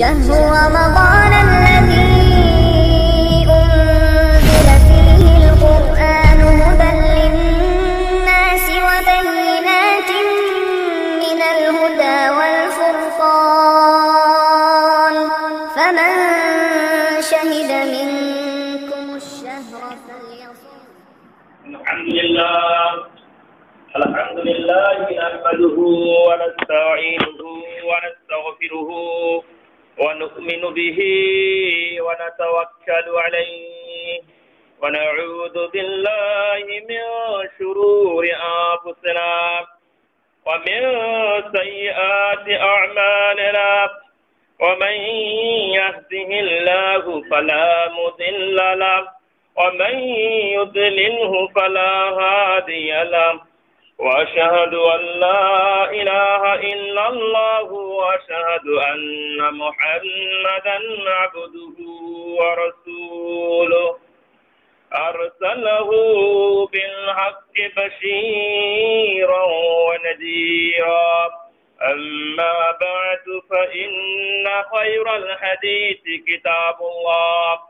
شهر رمضان الذي أنزل فيه القرآن هدى للناس وبينات من الهدى والفرقان. فمن شهد منكم الشهر فليصم. الحمد لله الحمد لله نحمده ونستعينه ونستغفره ونؤمن به ونتوكل عليه ونعوذ بالله من شرور أنفسنا ومن سيئات أعمالنا. ومن يهده الله فلا مضل له ومن يضلله فلا هادي له وأشهد أن لا إله إلا الله وأشهد أن محمدا عبده ورسوله. أرسله بالحق بشيرا ونذيرا. أما بعد فإن خير الحديث كتاب الله.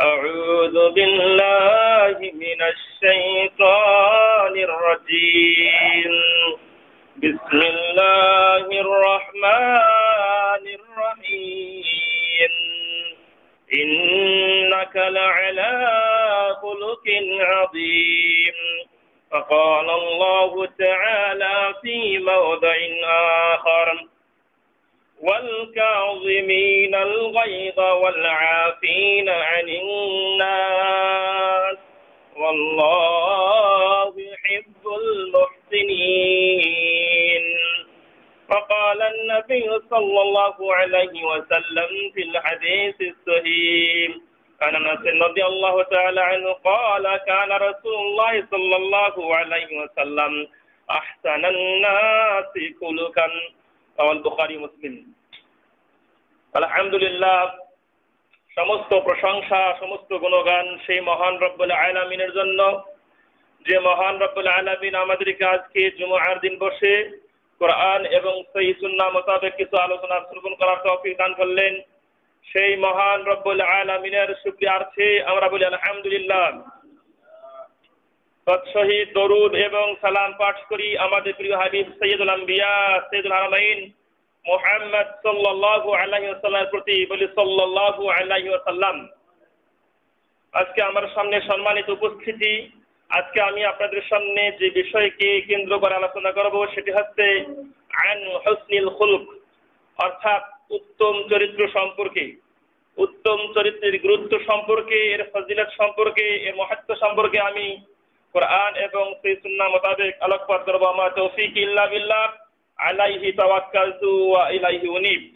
أعوذ بالله من الشيطان الرجيم. بسم الله الرحمن الرحيم. إنك لعلى خلق عظيم. فقال الله تعالى في موضع آخر والكاظمين الغيظ والعافين عن الناس. والله يحب المحسنين. فقال النبي صلى الله عليه وسلم في الحديث الصحيح عن أنس رضي الله تعالى عنه قال كان رسول الله صلى الله عليه وسلم أحسن الناس خلقا রাওয়াল বুখারী, মুসলিম। আলহামদুলিল্লাহ, সমস্ত প্রশংসা, সমস্ত গুণগান সেই মহান রব্বুল আলামিনের জন্য। যে মহান রব্বুল আলামিন আমাদেরকে আজকে জুমআর দিন বসে কোরআন এবং সেই সুন্নাহ মোতাবেক কিছু আলোচনা শ্রবণ করার তৌফিক দান করলেন। সেই মহান রব্বুল আলামিনের শুকরিয়ার্থে আমরা বলি, আলহামদুলিল্লাহ। দরুদ এবং সালাম পাঠ করি আমাদের প্রিয় হাবিব সৈয়দুল আম্বিয়া, সৈয়দুল হারামাইন মোহাম্মদ সাল্লাল্লাহু আলাইহি ওয়াসাল্লামের প্রতি বলি সাল্লাল্লাহু আলাইহি ওয়াসাল্লাম। আজকে আমার সামনে সম্মানিত উপস্থিতি। আজকে আমি আপনাদের সামনে যে বিষয়কে কেন্দ্র করে আলোচনা করব সেটি হচ্ছে আন খুলুক, অর্থাৎ উত্তম চরিত্র সম্পর্কে। উত্তম চরিত্রের গুরুত্ব সম্পর্কে, এর ফজিলত সম্পর্কে, এর মহত্ব সম্পর্কে আমি কোরআন এবং সেই সুন্নাহ মোতাবেক আলোকপাত করব আমার। তৌফিক ইল্লা বিল্লাহ। আলাইহি ইলাইহি উনিব।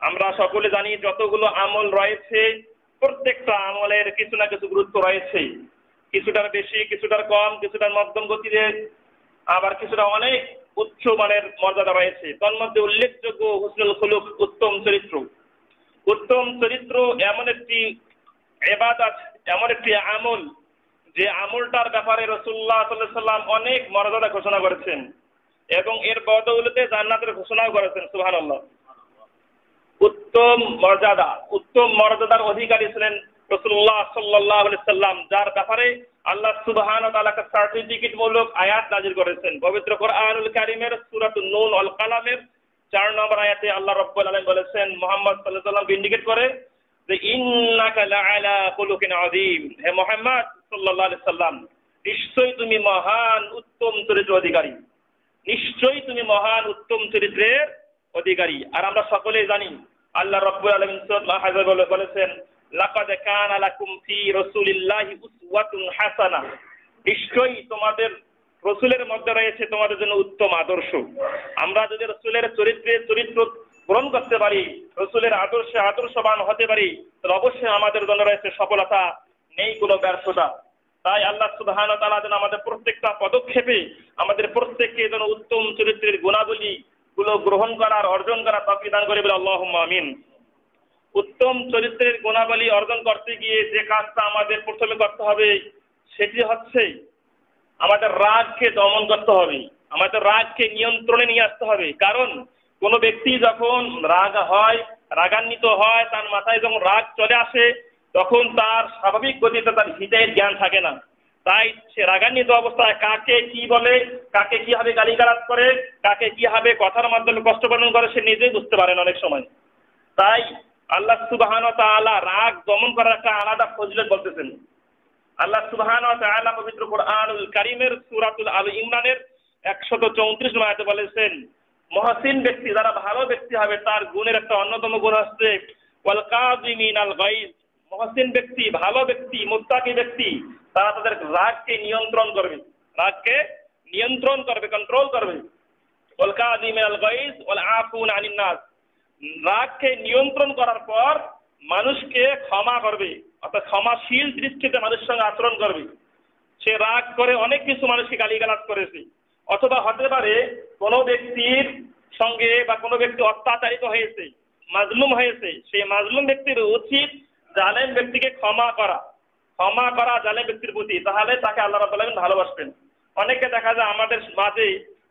আমরা সকলে জানি যতগুলো আমল রয়েছে, প্রত্যেকটা আমলের কিছু না কিছু গুরুত্ব রয়েছে। কিছুটার বেশি, কিছুটার কম, কিছুটার মধ্যম গতিতে আবার কিছুটা অনেক উচ্চ মানের মর্যাদা রয়েছে। তন্মধ্যে উল্লেখযোগ্য হুসনুল খুলুক উত্তম চরিত্র। উত্তম চরিত্র এমন একটি এবাদত এমন একটি আমল যে আমলটার ব্যাপারে রসুল্লাহ সাল্লাম অনেক মর্যাদা ঘোষণা করেছেন এবং এর বদৌলতে জান্নাতের ঘোষণাও করেছেন সুহান উত্তম মর্যাদা, উত্তম মর্যাদার অধিকারী ছিলেন রসুল্লাহ সাল্লাহ সাল্লাম যার ব্যাপারে আল্লাহ সুবহান তালাকে সার্টিফিকেট মূলক আয়াত নাজির করেছেন। পবিত্র কোরআনুল কারিমের সুরাত নুন অল কালামের চার নম্বর আয়াতে আল্লাহ রব্বুল আলম বলেছেন, মোহাম্মদ সাল্লাহ সাল্লামকে ইন্ডিকেট করে যে তুমি মহান উত্তম চরিত্র অধিকারী। নিশ্চয়ই তুমি মহান উত্তম চরিত্রের অধিকারী। আর আমরা সকলেই জানি, আল্লাহ রব্বুল আলামিন সূরা হাজর বলেছেন, লাকাদ কানা লাকুম ফি রাসূলিল্লাহি উসওয়াতুন হাসানা। নিশ্চয়ই তোমাদের রসুলের মধ্যে রয়েছে তোমাদের জন্য উত্তম আদর্শ। আমরা যদি রসুলের চরিত্রের চরিত্র গ্রহণ করতে পারি, রসুলের আদর্শে আদর্শবান হতে পারি, তাহলে অবশ্যই আমাদের জন্য রয়েছে সফলতা, নেই কোনো ব্যর্থতা। তাই আল্লাহ সুবহান তাআলা যেন আমাদের প্রত্যেকটা পদক্ষেপে, আমাদের প্রত্যেককে যেন উত্তম চরিত্রের গুণাবলী গুলো গ্রহণ করার, অর্জন করার তৌফিক দান করে বলে আল্লাহুম্মা আমিন। উত্তম চরিত্রের গুণাবলী অর্জন করতে গিয়ে যে কাজটা আমাদের প্রথমে করতে হবে, সেটি হচ্ছে আমাদের রাগকে দমন করতে হবে, আমাদের রাগকে নিয়ন্ত্রণে নিয়ে আসতে হবে। কারণ কোনো ব্যক্তি যখন রাগ হয়, রাগান্বিত হয়, তার মাথায় যখন রাগ চলে আসে, তখন তার স্বাভাবিক গতিতে তার হৃদয়ের জ্ঞান থাকে না। তাই সে রাগান্বিত অবস্থায় কাকে কি বলে, কাকে কীভাবে গালিগালাজ করে, কাকে কীভাবে কথার মাধ্যমে কষ্ট পালন করে, সে নিজেই বুঝতে পারেন অনেক সময়। তাই আল্লাহ সুবাহান তাআলা রাগ দমন করার একটা আলাদা ফজিলত বলতেছেন। আল্লাহ সুবহান তাআলা পবিত্র কোরআনুল কারীমের সূরাতুল আল ইমরানের 134 চৌত্রিশ মায়াতে বলেছেন মহসিন ব্যক্তি, যারা ভালো ব্যক্তি হবে, তার গুণের একটা অন্যতম গুণ হচ্ছে ওয়াল কাযিমিন মহসিন ব্যক্তি, ভালো ব্যক্তি, মুত্তাকি ব্যক্তি, তারা তাদের রাগকে নিয়ন্ত্রণ করবে। রাগকে নিয়ন্ত্রণ করবে কন্ট্রোল করবে। ওয়াল কাযিমিন আল গাইজ ওয়াল রাগকে নিয়ন্ত্রণ করার পর মানুষকে ক্ষমা করবে, অর্থাৎ ক্ষমাশীল দৃষ্টিতে মানুষের সঙ্গে আচরণ করবে। সে রাগ করে অনেক কিছু মানুষকে গালিগালাজ করেছে। অথবা হতে পারে কোনো ব্যক্তির সঙ্গে বা কোনো ব্যক্তি অত্যাচারিত হয়েছে, মাজলুম হয়েছে, সেই মাজলুম ব্যক্তির উচিত জালেম ব্যক্তিকে ক্ষমা করা ক্ষমা করা জালেম ব্যক্তির প্রতি, তাহলে তাকে আল্লাহ রাব্বুল আলামিন ভালোবাসবেন। অনেকে দেখা যায় আমাদের মাঝে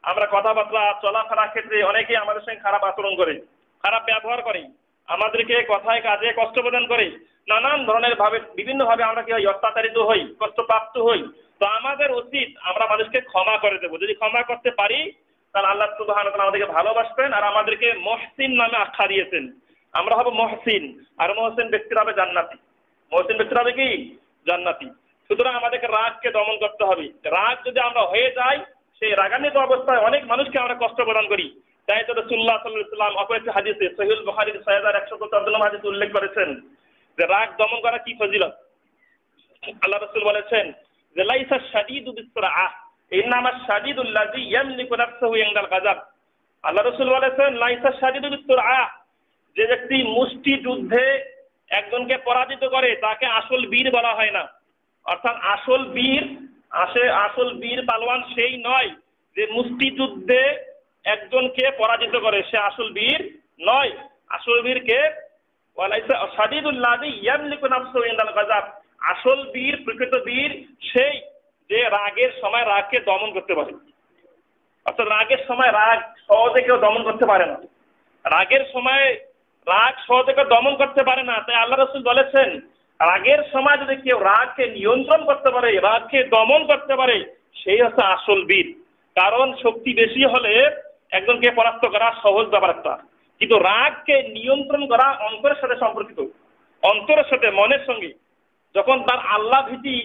আমরা কথাবার্তা চলাফেরার ক্ষেত্রে অনেকেই আমাদের সঙ্গে খারাপ আচরণ করে, খারাপ ব্যবহার করে, আমাদেরকে কথায় কাজে কষ্ট প্রদান করে। নানান ধরনের ভাবে বিভিন্ন ভাবে আমরা কি হয়, অত্যাচারিত হই, কষ্টপ্রাপ্ত হই তো আমাদের উচিত, আমরা মানুষকে ক্ষমা করে দেবো। যদি ক্ষমা করতে পারি, তাহলে আল্লাহ সুবহান আমাদেরকে ভালোবাসবেন আর আমাদেরকে মহসিন নামে আখ্যা দিয়েছেন। আমরা হব মহসিন, আর মহসিন ব্যক্তিরা হবে জান্নাতি। মহসিন ব্যক্তিরা হবে কি? জান্নাতি। সুতরাং আমাদেরকে রাগকে দমন করতে হবে। রাগ যদি আমরা হয়ে যাই, সেই রাগান্বিত অবস্থায় অনেক মানুষকে আমরা কষ্ট প্রদান করি। তাই তো রসুল্লাহ সাল্লাম অপর একটি হাদিসে সহিউল বুখারীর ছয় হাজার একশো চোদ্দ হাদিসে উল্লেখ করেছেন যে, রাগ দমন করা কি ফজিলত? আল্লাহ রসুল বলেছেন যে ইয়ামলিকু নাফসাহু আল্লাহ যে ব্যক্তি মুষ্টি যুদ্ধে একজনকে পরাজিত করে, তাকে আসল বীর বলা হয় না। অর্থাৎ আসল বীর, আসে আসল বীর পালোয়ান সেই নয় যে মুষ্টিযুদ্ধে একজনকে পরাজিত করে, সে আসল বীর নয়। আসল বীর কে আসল বীর, প্রকৃত বীর, সেই যে রাগের সময় রাগকে দমন করতে পারে। অর্থাৎ রাগের সময় রাগ সহজে কেউ দমন করতে পারে না। রাগের সময় রাগ সহজে কেউ দমন করতে পারে না। তাই আল্লাহ রসুল বলেছেন, রাগের সময় যদি কেউ রাগকে নিয়ন্ত্রণ করতে পারে, রাগকে দমন করতে পারে, সেই হচ্ছে আসল বীর। কারণ শক্তি বেশি হলে একজনকে পরাস্ত করা সহজ ব্যাপার একটা। কিন্তু রাগকে নিয়ন্ত্রণ করা অন্তরের সাথে সম্পর্কিত, অন্তরের সাথে মনের সঙ্গে যখন তার আল্লাহ ভীতি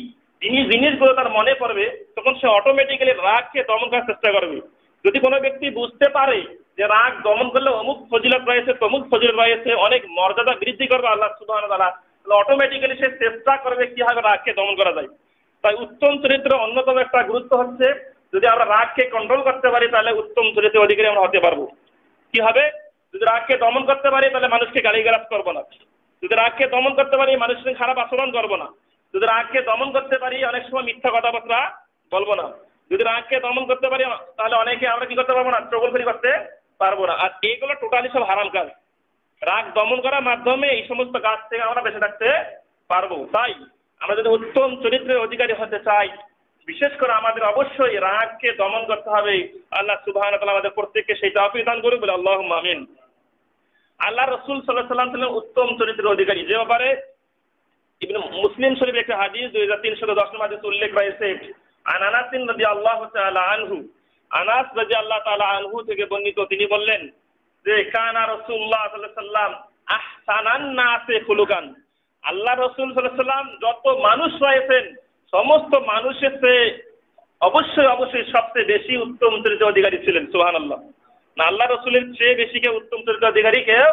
জিনিস জিনিসগুলো তার মনে পড়বে, তখন সে অটোমেটিক্যালি রাগকে দমন করার চেষ্টা করবে। যদি কোনো ব্যক্তি বুঝতে পারে যে রাগ দমন করলে অমুক ফজিলত রয়েছে, তমুক ফজিলত রয়েছে, অনেক মর্যাদা বৃদ্ধি করবে আল্লাহ সুবাহ তারা তাহলে অটোমেটিক্যালি সে চেষ্টা করবে কীভাবে রাগকে দমন করা যায়। তাই উত্তম চরিত্র অন্যতম একটা গুরুত্ব হচ্ছে, যদি আমরা রাগকে কন্ট্রোল করতে পারি, তাহলে উত্তম চরিত্রের অধিকারী আমরা হতে পারব। কি হবে যদি রাগকে দমন করতে পারি, তাহলে মানুষকে গালিগালাজ করব না। যদি রাগকে দমন করতে পারি, মানুষের খারাপ আচরণ করব না। যদি রাগকে দমন করতে পারি, অনেক সময় মিথ্যা কথাবার্তা বলব না। যদি রাগকে দমন করতে পারি, তাহলে অনেকে আমরা কি করতে পারব না চগলখড়ি করতে পারব না। আর এইগুলো টোটালি সব হারাম কাজ। রাগ দমন করার মাধ্যমে এই সমস্ত কাজ থেকে আমরা বেঁচে থাকতে পারব। তাই আমরা যদি উত্তম চরিত্রের অধিকারী হতে চাই, বিশেষ করে আমাদের অবশ্যই রাগকে দমন করতে হবে। আল্লাহ সুবাহ আমাদের প্রত্যেককে সেই তাফি দান করুক বলে আল্লাহ আমিন। আল্লাহ রসুল সাল্লাহ সাল্লাম ছিলেন উত্তম চরিত্রের অধিকারী। যে ব্যাপারে মুসলিম শরীফ একটা হাদিস, দুই হাজার তিনশো দশ হাদিস উল্লেখ রয়েছে, আন আনাসিন রাজি আল্লাহ আনহু। আনাস রাজি আল্লাহ তাআলা আনহু থেকে বর্ণিত তিনি বললেন যে, কানা আলাইহি সাল্লাম নাসে খুলুকান। আল্লাহ রসুল সাল্লাম যত মানুষ রয়েছেন, সমস্ত মানুষের অবশ্যই অবশ্যই সবচেয়ে বেশি উত্তম চরিত্র অধিকারী ছিলেন, সুবহানাল্লাহ। না, আল্লাহ রসুলের চেয়ে বেশি কেউ উত্তম চরিত্র অধিকারী কেউ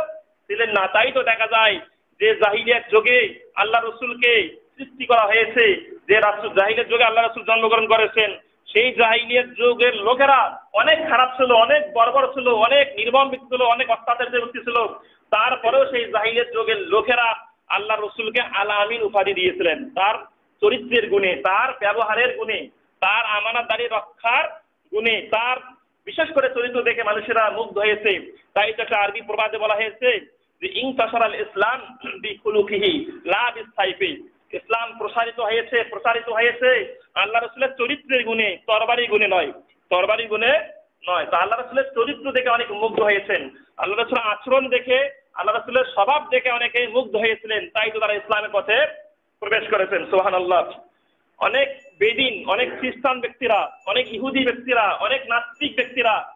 ছিলেন না। তাই তো দেখা যায় যে জাহিলিয়াত যোগে আল্লাহ রসুলকে সৃষ্টি করা হয়েছে, যে রাসুল জাহিলিয়াত যোগে আল্লাহ রসুল জন্মগ্রহণ করেছেন, সেই জাহিলিয়াত যুগের লোকেরা অনেক খারাপ ছিল, অনেক বর্বর ছিল, অনেক নির্মম ব্যক্তি ছিল, অনেক অত্যাচারিত ব্যক্তি ছিল। তারপরেও সেই জাহিলিয়াত যুগের লোকেরা আল্লাহ রসুলকে আলা আমিন উপাধি দিয়েছিলেন। তার চরিত্রের গুণে, তার ব্যবহারের গুণে, তার আমানাতদারি রক্ষার গুণে, তার বিশেষ করে চরিত্র দেখে মানুষেরা মুগ্ধ হয়েছে। তাই তো একটা আরবি প্রবাদে বলা হয়েছে যে ইং তাসারাল ইসলাম বি খুলুকিহি লা বিসাইফি। ইসলাম প্রসারিত হয়েছে প্রসারিত হয়েছে আল্লাহ রসুলের চরিত্রের গুণে তরবারি গুণে নয়। তরবারি গুণে নয়। তো আল্লাহ রসুলের চরিত্র দেখে অনেক মুগ্ধ হয়েছেন। আল্লাহ রসুলের আচরণ দেখে, আল্লাহ রসুলের স্বভাব দেখে অনেকে মুগ্ধ হয়েছিলেন। তাই তো তারা ইসলামের পথে প্রবেশ করেছেন। সোহান আল্লাহ অনেক বেদিন, অনেক খ্রিস্টান ব্যক্তিরা, অনেক ইহুদি ব্যক্তিরা, অনেক নাস্তিক ব্যক্তিরা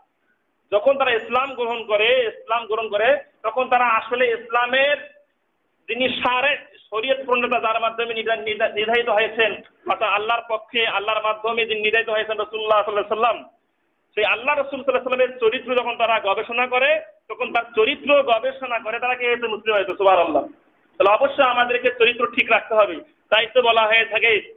যখন তারা ইসলাম গ্রহণ করে, ইসলাম গ্রহণ করে, তখন তারা আসলে ইসলামের যিনি সারে, শরীয়ত পূর্ণতা যার মাধ্যমে নির্ধা- নির্ধা- নির্ধারিত হয়েছেন, অর্থাৎ আল্লাহর পক্ষে, আল্লাহর মাধ্যমে যিনি নির্ধারিত হয়েছেন রসুল্লাহ সাল্লাহ সাল্লাম সেই আল্লাহ রসুল সাল্লাহ সাল্লামের চরিত্র যখন তারা গবেষণা করে, তখন তার চরিত্র গবেষণা করে, তারা কে মুসলিম হয়েছে? সুবাহ আল্লাহ তাহলে অবশ্যই আমাদেরকে চরিত্র ঠিক রাখতে হবে। তাই তো বলা হয়ে থাকে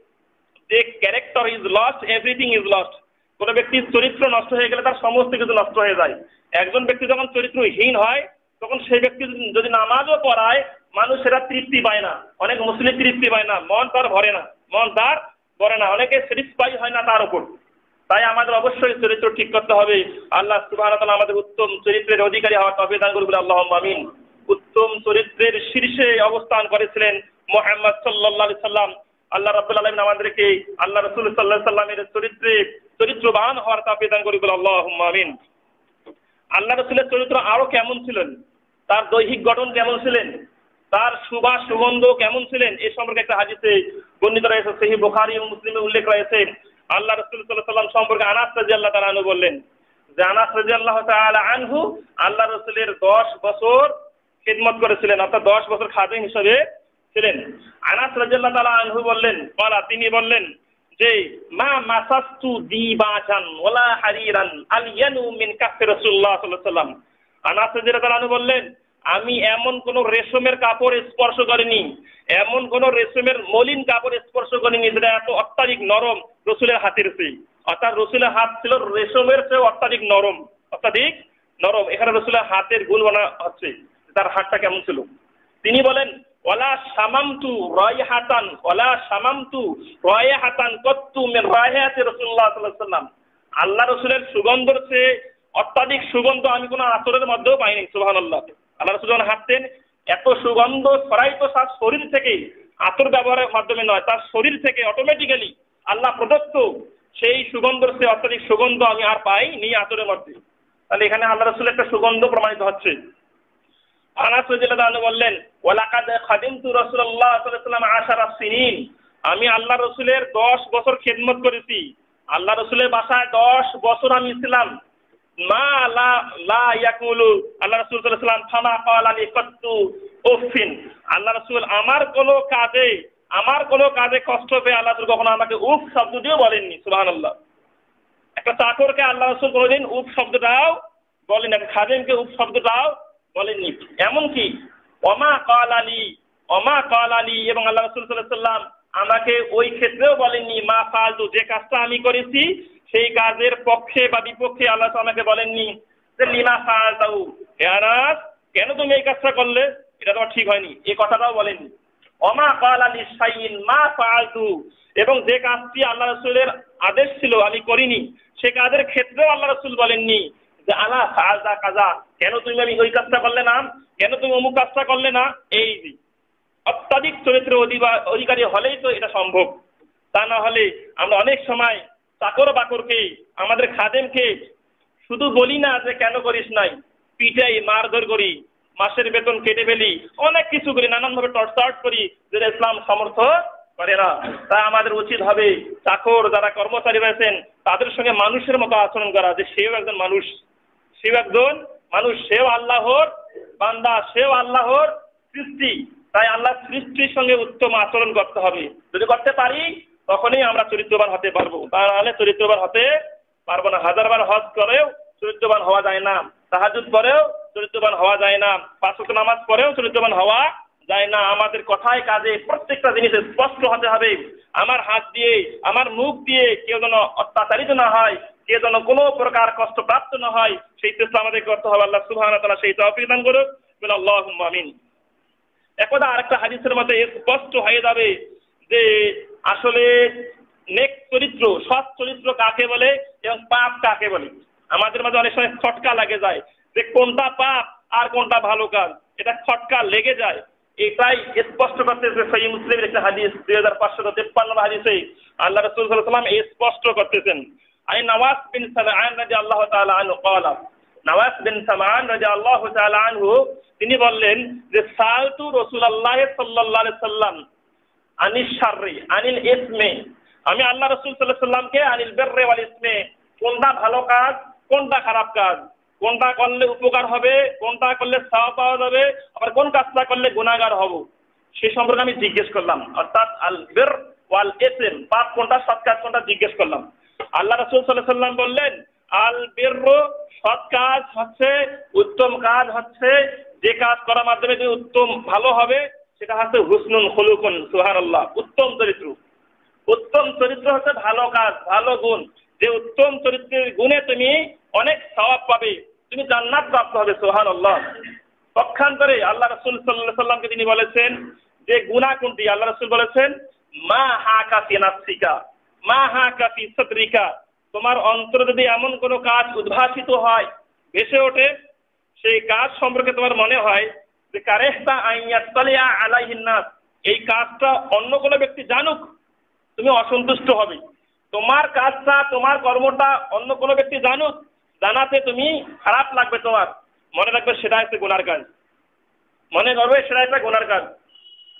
যে character is lost everything is lost কোনো ব্যক্তির চরিত্র নষ্ট হয়ে গেলে তার সমস্ত কিছু নষ্ট হয়ে যায়। একজন ব্যক্তি যখন চরিত্রহীন হয়, তখন সেই ব্যক্তি যদি নামাজও পড়ায়, মানুষ সেটা তৃপ্তি পায় না। অনেক মুসলিম তৃপ্তি পায় না। মন তার ভরে না। মন তার ভরে না। অনেকে স্যাটিসফাই হয় না তার উপর। তাই আমাদের অবশ্যই চরিত্র ঠিক করতে হবে। আল্লাহ তাআলা আমাদের উত্তম চরিত্রের অধিকারী হওয়ার তবে দান করুন আল্লাহ আমিন। উত্তম চরিত্রের শীর্ষে অবস্থান করেছিলেন মোহাম্মদ আলাইহি সাল্লাম আল্লাহ রাব্বুল আলামিন আমাদেরকে আল্লাহ রাসূল আলাইহি সাল্লামের চরিত্রে চরিত্রবান হওয়ার তৌফিক দান করুন আল্লাহ আমিন। আল্লাহ রাসূলের চরিত্র আরও কেমন ছিলেন? তার দৈহিক গঠন কেমন ছিলেন? তার সুবাস, সুগন্ধ কেমন ছিলেন? এ সম্পর্কে একটা হাদিসে বর্ণিত রয়েছে সেই বুখারী এবং মুসলিমে উল্লেখ রয়েছে। আল্লাহ রসুল সাল্লাহ সাল্লাম সম্পর্কে আনাস রাজি আল্লাহ তালা আনহু বললেন, যে আনাস রাজি আল্লাহ আনহু আল্লাহ রসুলের দশ বছর খেদমত করেছিলেন, অর্থাৎ দশ বছর খাদিম হিসেবে ছিলেন। আনাস রাজি আল্লাহ তালা আনহু বললেন বলা তিনি বললেন যে, মা মাসাস্তু দি দিবাজান ওলা হারিরান আলিয়ানু মিন কাফে রসুল্লাহ আনাস রাজি আল্লাহ তালা আনহু বললেন, আমি এমন কোন রেশমের কাপড় স্পর্শ করিনি, এমন কোন রেশমের মলিন কাপড় স্পর্শ করিনি যেটা এত অত্যাধিক নরম রসুলের হাতের চেয়ে। অর্থাৎ রসুলের হাত ছিল রেশমের চেয়ে অত্যাধিক নরম অত্যাধিক নরম। এখানে রসুলের হাতের গুণ বলা হচ্ছে, তার হাতটা কেমন ছিল? তিনি বলেন ওলা সামামতু রয় হাতান ওলা সামামতু রয় হাতান কত্তু মেন রায়াতে রসুল্লাহ সাল্লাহ সাল্লাম আল্লাহ রসুলের সুগন্ধর চেয়ে অত্যাধিক সুগন্ধ, আমি কোনো আচরের মধ্যেও পাইনি সুবাহ আল্লাহ আল্লাহ রসুল যখন হাঁটতেন, এত সুগন্ধ ছড়াইতো তার শরীর থেকে। আতর ব্যবহারের মাধ্যমে নয়, তার শরীর থেকে অটোমেটিক্যালি আল্লাহ প্রদত্ত সেই সুগন্ধর সে অত্যাধিক সুগন্ধ আমি আর পাই নি আতরের মধ্যে। তাহলে এখানে আল্লাহ রসুলের একটা সুগন্ধ প্রমাণিত হচ্ছে। আনাস বললেন, ওয়ালাকাদ সিনিন। আমি আল্লাহ রসুলের দশ বছর খেদমত করেছি। আল্লাহ রসুলের বাসায় দশ বছর আমি ছিলাম। মা লা লা ইয়াকুলু। আল্লাহ রাসূল ওয়াসাল্লাম ফামা ক্বালা লি কত্তু উফিন আল্লাহ রাসূল আমার কোনো কাজে, আমার কোনো কাজে কষ্ট পেয়ে আল্লাহ রাসূল কখনো আমাকে উফ শব্দটিও বলেননি, সুবহানাল্লাহ। একটা চাকরকে আল্লাহ রাসূল কোনোদিন উফ শব্দটাও বলেন একটা খাদেমকে উফ শব্দটাও বলেননি। এমনকি অমা কালালি অমা কালালি এবং আল্লাহ রাসূল ওয়াসাল্লাম আমাকে ওই ক্ষেত্রেও বলেননি, মা ফালতু যে কাজটা আমি করেছি, সেই কাজের পক্ষে বা বিপক্ষে আল্লাহ আমাকে বলেননি যে, লিমা ফালতাউ হে আনাস, কেন তুমি এই কাজটা করলে? এটা তোমার ঠিক হয়নি। এই কথাটাও বলেননি। অমা কাল আলী সাইন মা ফালতু এবং যে কাজটি আল্লাহ রসুলের আদেশ ছিল, আমি করিনি, সে কাজের ক্ষেত্রেও আল্লাহ রসুল বলেননি যে আলা ফালদা কাজা, কেন তুমি আমি ওই কাজটা করলে না? কেন তুমি অমুক কাজটা করলে না? এই অত্যাধিক চরিত্র অধিকারী হলেই তো এটা সম্ভব। তা না হলে আমরা অনেক সময় চাকর বাকরকে, আমাদের খাদেমকে শুধু বলি না যে কেন করিস নাই? পিটাই, মারধর করি, মাসের বেতন কেটে ফেলি, অনেক কিছু করি, নানানভাবে টর্চার্ট করি, যেটা ইসলাম সমর্থ করে না তাই আমাদের উচিত হবে চাকর যারা কর্মচারী রয়েছেন, তাদের সঙ্গে মানুষের মতো আচরণ করা যে সেও একজন মানুষ, সেও একজন মানুষ, সেও আল্লাহর বান্দা, সেও আল্লাহর সৃষ্টি। তাই আল্লাহ সৃষ্টির সঙ্গে উত্তম আচরণ করতে হবে। যদি করতে পারি, তখনই আমরা চরিত্রবান হতে পারব। তা নাহলে চরিত্রবান হতে পারব না। হাজারবার হজ করেও চরিত্রবান হওয়া যায় না। তাহাজুদ পরেও চরিত্রবান হওয়া যায় না। পাঁচ নামাজ পরেও চরিত্রবান হওয়া যায় না, আমাদের কথায় কাজে প্রত্যেকটা জিনিসে স্পষ্ট হতে হবে। আমার হাত দিয়ে, আমার মুখ দিয়ে কেউ যেন অত্যাচারিত না হয়, কেউ যেন কোনো প্রকার কষ্ট প্রাপ্ত না হয়, সেই চেষ্টা আমাদের করতে হবে। আল্লাহ সুবহান তালা সেই তৌফিক দান করুক। আমিন। একদা আরেকটা হাদিসের মধ্যে স্পষ্ট হয়ে যাবে যে আসলে নেক চরিত্র, সৎ চরিত্র কাকে বলে এবং পাপ কাকে বলে? আমাদের মাঝে অনেক সময় খটকা লাগে যায় যে কোনটা পাপ আর কোনটা ভালো কাজ। এটা খটকা লেগে যায়। এটাই স্পষ্ট করতে সেই মুসলিমের একটা হাদিস, দুই হাজার পাঁচশো তেপ্পান্ন হাদিসে আল্লাহ রসুল সাল্লাম এই স্পষ্ট করতেছেন। আই নওয়াজ বিন সালআন রাজি আল্লাহ তাআলা আনহু ক্বালা। নওয়াজ বিন সালআন রাজি আল্লাহ তাআলা আনহু, তিনি বললেন যে, সালতু রাসূলুল্লাহ সাল্লাল্লাহু আলাইহি সাল্লাম আনিল শাররি, আনিল ইসমে। আমি আল্লাহ রসুল সাল্লাহ সাল্লামকে আনিল বিররি ওয়াল ইসমে। কোনটা ভালো কাজ, কোনটা খারাপ কাজ? কোনটা করলে উপকার হবে, কোনটা করলে সাওয়া পাওয়া যাবে, আবার কোন কাজটা করলে গুণাগার হব, সে সম্পর্কে আমি জিজ্ঞেস করলাম। অর্থাৎ আল বের ওয়াল এসেম পাপ কোনটা, সৎ কাজ কোনটা জিজ্ঞেস করলাম। আল্লাহ রসুল সাল্লাহ সাল্লাম বললেন, আল বের সৎ কাজ হচ্ছে, উত্তম কাজ হচ্ছে, যে কাজ করার মাধ্যমে যে উত্তম ভালো হবে, সেটা হচ্ছে হুসনুন হলুকুন সুহার আল্লাহ উত্তম চরিত্র। উত্তম চরিত্র হচ্ছে ভালো কাজ, ভালো গুণ। যে উত্তম চরিত্রের গুণে তুমি অনেক সওয়াব পাবে তুমি জান্নাত প্রাপ্ত হবে সোহান আল্লাহ পক্ষান্তরে আল্লাহ রসুল সাল্লাহ সাল্লামকে তিনি বলেছেন যে গুণা কোনটি? আল্লাহ রসুল বলেছেন, মা হা কাফি নাসিকা মা হা কাফি সতরিকা তোমার অন্তরে যদি এমন কোনো কাজ উদ্ভাসিত হয়, ভেসে ওঠে, সেই কাজ সম্পর্কে তোমার মনে হয় যে, কারেহতা আইয়াত্তালিয়া আলাইহিন্নাস এই কাজটা অন্য কোনো ব্যক্তি জানুক, তুমি অসন্তুষ্ট হবে। তোমার কাজটা, তোমার কর্মটা অন্য কোনো ব্যক্তি জানুক জানাতে তুমি খারাপ লাগবে তোমার। মনে রাখবে সেটা হচ্ছে গোনার কাজ। মনে করবে সেটা একটা গোনার কাজ।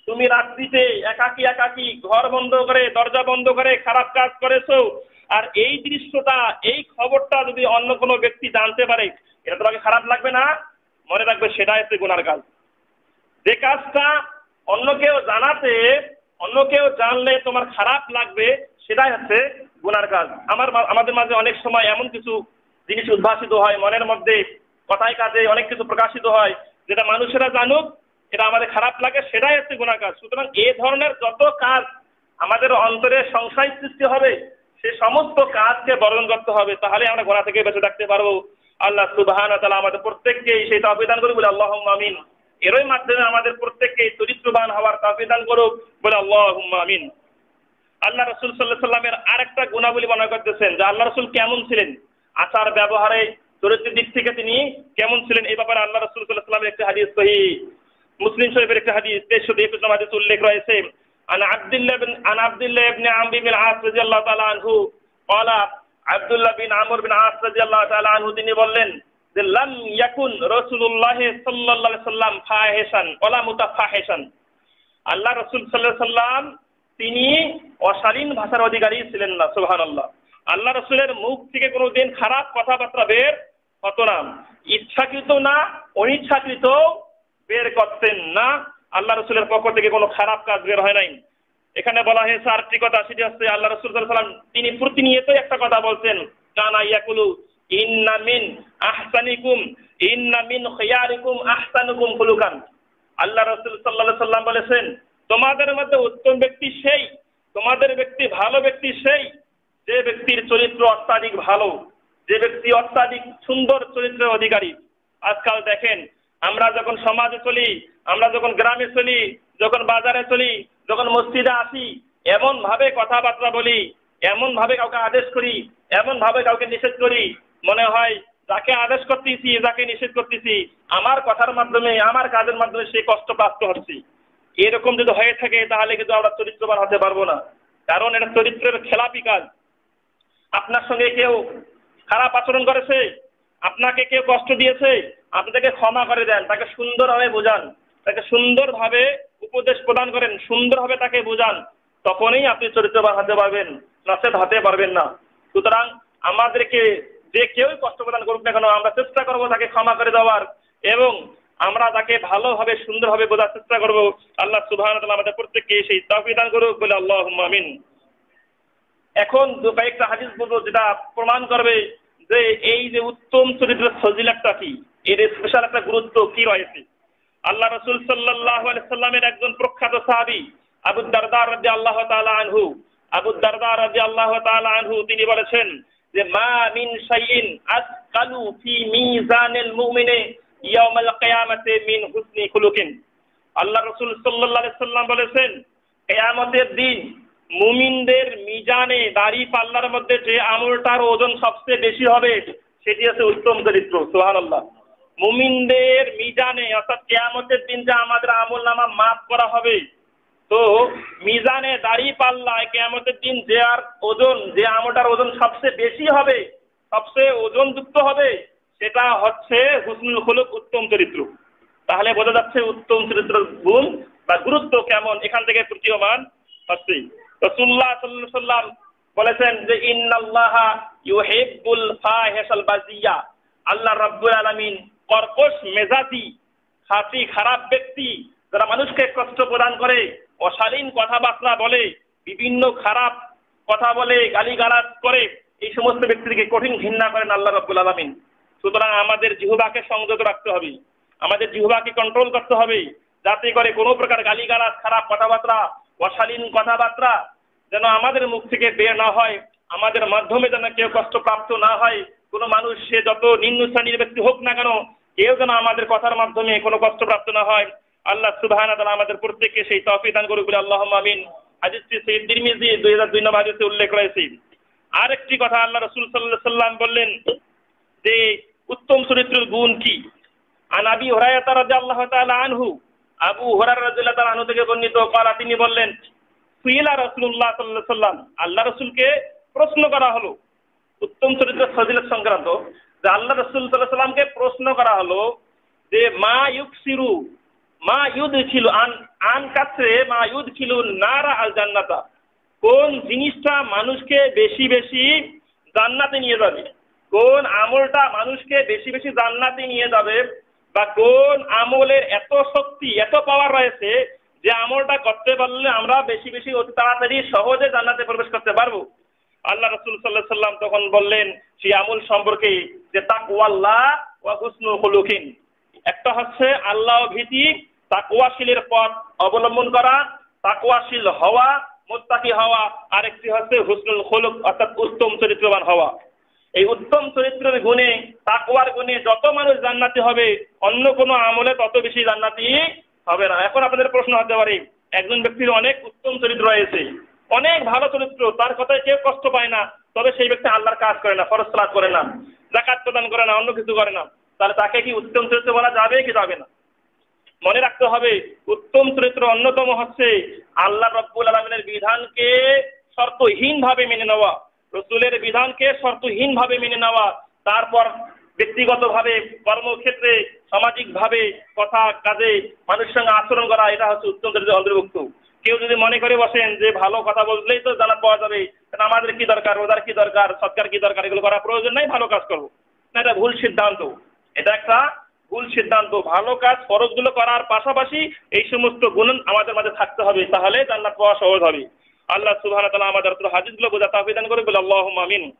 তুমি রাত্রিতে একাকি একাকি ঘর বন্ধ করে, দরজা বন্ধ করে খারাপ কাজ করেছ, আর এই দৃশ্যটা, এই খবরটা যদি অন্য কোনো ব্যক্তি জানতে পারে, এটা তোমাকে খারাপ লাগবে না? মনে রাখবে সেটা হচ্ছে গোনার কাজ। যে কাজটা অন্য কেউ জানাতে, অন্য কেউ জানলে তোমার খারাপ লাগবে, সেটাই হচ্ছে গুনার কাজ। আমার আমাদের মাঝে অনেক সময় এমন কিছু জিনিস উদ্ভাসিত হয়, মনের মধ্যে কথায় কাজে অনেক কিছু প্রকাশিত হয়, যেটা মানুষেরা জানুক, এটা আমাদের খারাপ লাগে, সেটাই হচ্ছে গুনার কাজ সুতরাং এ ধরনের যত কাজ আমাদের অন্তরে সংশয় সৃষ্টি হবে, সে সমস্ত কাজকে বর্জন করতে হবে, তাহলে আমরা গোনা থেকে বেঁচে থাকতে পারব। আল্লাহ সুবাহান তালা আমাদের প্রত্যেককেই সেই আবেদন করি বলে আল্লাহ আমিন। এরই মাধ্যমে আমাদের প্রত্যেককে চরিত্রবান হওয়ার তাফিদান করুক, বলে আল্লাহ আমিন। আল্লাহ রসুল সাল্লাহ সাল্লামের আরেকটা গুণাবলী মনে করতেছেন, যে আল্লাহ রসুল কেমন ছিলেন? আচার ব্যবহারে চরিত্রের দিক থেকে তিনি কেমন ছিলেন এই ব্যাপারে আল্লাহ রসুল সাল্লাহ সাল্লামের একটি হাদিস সহি মুসলিম শরীফের একটি হাদিস তেইশশো একুশ নম্বর হাদিস উল্লেখ রয়েছে عن عبد الله بن عن عبد الله بن عمرو بن العاص رضي الله تعالى عنه قال عبد الله بن عمرو بن العاص رضي الله تعالى عنه তিনি বললেন যে লাম ইয়াকুন রাসূলুল্লাহ সাল্লাল্লাহু আলাইহি সাল্লাম ফাহিশান ওয়ালা মুতাফাহিশান আল্লাহ রাসূল সাল্লাল্লাহু আলাইহি সাল্লাম তিনি অশালীন ভাষার অধিকারী ছিলেন না সুবহানাল্লাহ আল্লাহ রসুলের মুখ থেকে কোনোদিন খারাপ কথাবার্তা বের হতো না। ইচ্ছাকৃত না, অনিচ্ছাকৃত বের করতেন না। আল্লাহ রসুলের পক্ষ থেকে কোনো খারাপ কাজ বের হয় নাই। এখানে বলা হয়েছে আরেকটি কথা, সেটি হচ্ছে আল্লাহ রসুল সাল্লাম তিনি প্রতিনিয়তই একটা কথা বলছেন, কানা ইয়াকুলু ইন্না মিন আহসানিকুম, ইন্না মিন খিয়ারিকুম আহসানুকুম খুলুকান। আল্লাহ রসুল সাল্লাহ সাল্লাম বলেছেন, তোমাদের মধ্যে উত্তম ব্যক্তি সেই, তোমাদের ব্যক্তি ভালো ব্যক্তি সেই যে ব্যক্তির চরিত্র অত্যাধিক ভালো, যে ব্যক্তি অত্যাধিক সুন্দর চরিত্রের অধিকারী। আজকাল দেখেন, আমরা যখন সমাজে চলি, আমরা যখন গ্রামে চলি, যখন বাজারে চলি, যখন মসজিদে আসি এমন ভাবে কথাবার্তা বলি এমন ভাবে কাউকে আদেশ করি এমন ভাবে কাউকে নিষেধ করি, মনে হয় যাকে আদেশ করতেছি, যাকে নিষেধ করতেছি, আমার কথার মাধ্যমে, আমার কাজের মাধ্যমে সে কষ্ট প্রাপ্ত হচ্ছে। এরকম যদি হয়ে থাকে, তাহলে কিন্তু আমরা চরিত্রবান হতে পারব না। কারণ এটা চরিত্রের খেলাপি কাজ। আপনার সঙ্গে কেউ খারাপ আচরণ করেছে? আপনাকে কেউ কষ্ট দিয়েছে? আপনি তাকে ক্ষমা করে দেন, তাকে সুন্দরভাবে বোঝান। তাকে সুন্দরভাবে উপদেশ প্রদান করেন, সুন্দরভাবে তাকে বোঝান। তখনই আপনি চরিত্রবান হতে পারবেন নচেত হতে পারবেন না। সুতরাং আমাদেরকে যে কেউই কষ্ট প্রদান করুক না কেন, আমরা চেষ্টা করব তাকে ক্ষমা করে দেওয়ার এবং আমরা তাকে ভালোভাবে, সুন্দরভাবে বোঝার চেষ্টা করব। আল্লাহ সুবহান আমাদের প্রত্যেককে সেই তৌফিক দান করুক, বলে আল্লাহ আমিন। এখন কয়েকটা হাদিস বলব যেটা প্রমাণ করবে যে এই যে উত্তম চরিত্রের ফজিলাতটা কি? এর স্পেশাল একটা গুরুত্ব কি রয়েছে? আল্লাহ রসুল সাল্লাহ সাল্লামের একজন প্রখ্যাত সাহাবি, আবু দারদার রাজি আল্লাহ আনহু, আবু দারদার রাজি আল্লাহ আনহু, তিনি বলেছেন যে, মা মিন শাইইন আসকালু ফি মিজানিল মুমিনে ইয়াউমাল কিয়ামাতে মিন হুসনি খুলুকিন। আল্লাহ রসুল সাল্লাল্লাহু আলাইহি সাল্লাম বলেছেন, কিয়ামতের দিন মুমিনদের মিজানে দাড়ি পাল্লার মধ্যে যে আমলটার ওজন সবচেয়ে বেশি হবে, সেটি হচ্ছে উত্তম চরিত্র সোহান আল্লাহ মুমিনদের মিজানে, অর্থাৎ কেয়ামতের দিন যে আমাদের আমল নামা মাফ করা হবে, তো মিজানে দাড়ি পাল্লায় কেয়ামতের দিন যে আর ওজন, যে আমলটার ওজন সবচেয়ে বেশি হবে, সবচেয়ে ওজনযুক্ত হবে, সেটা হচ্ছে হুসনুল হলুক উত্তম চরিত্র। তাহলে বোঝা যাচ্ছে উত্তম চরিত্র গুণ বা গুরুত্ব কেমন, এখান থেকে প্রতীয়মান হচ্ছে। রসুল্লাহ সাল্লাম বলেছেন যে, ইন্নাল্লাহা ইউহিব্বুল ফাহিশাল বাজিয়া। আল্লাহ রাব্বুল আলামিন কর্কশ মেজাজি খাঁটি খারাপ ব্যক্তি, যারা মানুষকে কষ্ট প্রদান করে, অশালীন কথাবার্তা বলে, বিভিন্ন খারাপ কথা বলে, গালিগালাজ করে, এই সমস্ত ব্যক্তিকে কঠিন ঘৃণা করেন আল্লাহ রাব্বুল আলামিন। সুতরাং আমাদের জিহুবাকে সংযত রাখতে হবে। আমাদের জিহুবাকে কন্ট্রোল করতে হবে। যাতে করে কোনো প্রকার গালিগালাজ, খারাপ কথাবার্তা অশালীন কথাবার্তা যেন আমাদের মুখ থেকে বের না হয়, আমাদের মাধ্যমে যেন কেউ কষ্টপ্রাপ্ত না হয়, কোনো মানুষ সে যত নিম্ন শ্রেণির ব্যক্তি হোক না কেন, কেউ যেন আমাদের কথার মাধ্যমে কোনো কষ্টপ্রাপ্ত না হয়। আল্লাহ ওয়া আমাদের প্রত্যেককে সেই তৌফিক দান করুক বলে আল্লাহুম্মা আমিন। হাদিসটি সৈয়দ তিরমিজি 2002 নম্বর হাদিসে উল্লেখ রয়েছে। আরেকটি কথা আল্লাহ রাসূল আলাইহি সাল্লাম বললেন যে, উত্তম চরিত্রের গুণ কি? আন আবি হুরায়রা রাদিয়াল্লাহু তাআলা আনহু আবু হুরায়রা রাদিয়াল্লাহু তাআলা আনহু থেকে বর্ণিত কলা তিনি বললেন সুইলা রাসূলুল্লাহ সাল্লাল্লাহু আলাইহি সাল্লাম আল্লাহ রসুলকে প্রশ্ন করা হলো, উত্তম চরিত্রের ফজিলত সংক্রান্ত, যে আল্লাহ রসুল সাল্লাহ সাল্লামকে প্রশ্ন করা হলো যে, মা ইউকসিরু, মা ইউদ ছিল আন আন কাছে, মা ইউদ ছিল নারা আল জান্নাতা কোন জিনিসটা মানুষকে বেশি বেশি জান্নাতে নিয়ে যাবে? কোন আমলটা মানুষকে বেশি বেশি জান্নাতে নিয়ে যাবে? বা কোন আমলের এত শক্তি, এত পাওয়ার রয়েছে যে আমলটা করতে পারলে আমরা বেশি বেশি অতি তাড়াতাড়ি সহজে জান্নাতে প্রবেশ করতে পারব। আল্লাহ রসুল সাল্লাহ সাল্লাম তখন বললেন সেই আমল সম্পর্কে যে তাকওয়াল্লাহ ওয়া হুসনু খুলুকিন। একটা হচ্ছে আল্লাহ ভীতি, তাকওয়াশীলের পথ অবলম্বন করা, তাকওয়াশীল হওয়া, মোত্তাকি হওয়া, আরেকটি হচ্ছে হুসনুল খুলুক, অর্থাৎ উত্তম চরিত্রবান হওয়া। এই উত্তম চরিত্রের গুণে, তাকওয়ার গুণে যত মানুষ জান্নাতি হবে, অন্য কোনো আমলে তত বেশি জান্নাতি হবে না। এখন আপনাদের প্রশ্ন হতে পারে, একজন ব্যক্তির অনেক উত্তম চরিত্র রয়েছে, অনেক ভালো চরিত্র, তার কথায় কেউ কষ্ট পায় না, তবে সেই ব্যক্তি আল্লাহর কাজ করে না, ফরজ সালাত করে না জাকাত প্রদান করে না, অন্য কিছু করে না। তাহলে তাকে কি উত্তম চরিত্র বলা যাবে কি যাবে না? মনে রাখতে হবে, উত্তম চরিত্র অন্যতম হচ্ছে আল্লাহ রব্বুল আলমিনের বিধানকে শর্তহীন ভাবে মেনে নেওয়া। রসুলের বিধানকে শর্তহীন ভাবে মেনে নেওয়া, তারপর ব্যক্তিগতভাবে কর্মক্ষেত্রে, সামাজিকভাবে কথা, কাজে, মানুষের সঙ্গে আচরণ করা, এটা হচ্ছে চরিত্রের অন্তর্ভুক্ত। কেউ যদি মনে করে বসেন যে ভালো কথা বললেই তো জানা পাওয়া যাবে আমাদের কি দরকার, রোজার কি দরকার, সৎকার কি দরকার, এগুলো করার প্রয়োজন নাই, ভালো কাজ করব। না, এটা ভুল সিদ্ধান্ত। এটা একটা ভুল সিদ্ধান্ত। ভালো কাজ ফরজগুলো করার পাশাপাশি এই সমস্ত গুণ আমাদের মাঝে থাকতে হবে, তাহলে জান্নাত পাওয়া সহজ হবে। আল্লাহ তাআলা আমাদের পুরো হাদিসগুলো বোঝা তাফিদান করে বলে আল্লাহুম্মা আমিন।